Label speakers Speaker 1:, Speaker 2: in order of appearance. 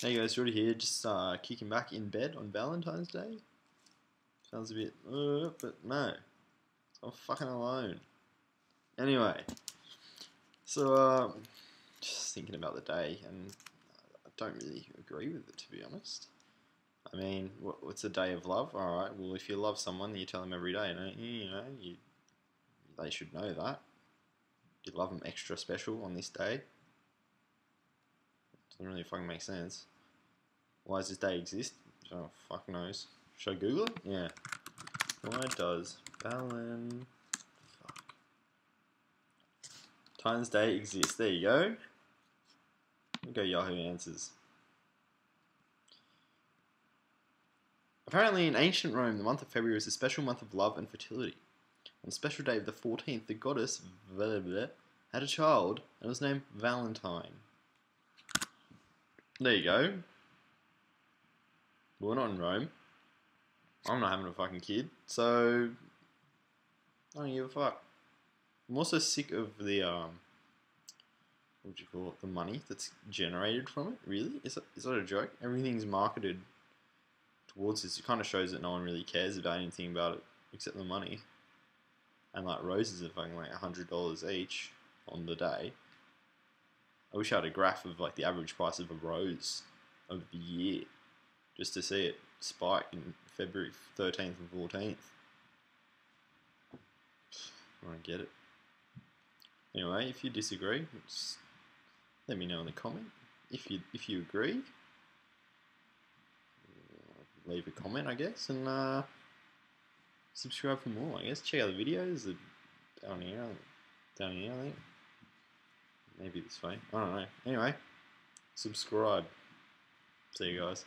Speaker 1: Hey guys, Jordy here, just uh, kicking back in bed on Valentine's Day. Sounds a bit, uh, but no. I'm fucking alone. Anyway, so uh, just thinking about the day, and I don't really agree with it to be honest. I mean, what, what's a day of love? All right, well, if you love someone, you tell them every day, don't you? You know, you they should know that. You love them extra special on this day. Doesn't really fucking make sense. Why does this day exist? Oh, fuck knows. Should I Google it? Yeah. Why does Valen... Fuck. Times Day exist? There you go. Go Yahoo Answers. Apparently in ancient Rome, the month of February was a special month of love and fertility. On the special day of the 14th, the goddess blah, had a child and was named Valentine. There you go. We're not in Rome. I'm not having a fucking kid, so I don't give a fuck. I'm also sick of the um, what would you call it? The money that's generated from it. Really, is that, is that a joke? Everything's marketed towards this. It kind of shows that no one really cares about anything about it except the money. And like roses are fucking like hundred dollars each on the day. I wish I had a graph of like the average price of a rose of the year, just to see it spike in February 13th and 14th. I don't get it. Anyway, if you disagree, let me know in the comment. If you if you agree, leave a comment, I guess, and uh, subscribe for more. I guess check out the videos down here, down here. I think. Maybe this way. I don't know. Anyway, subscribe. See you guys.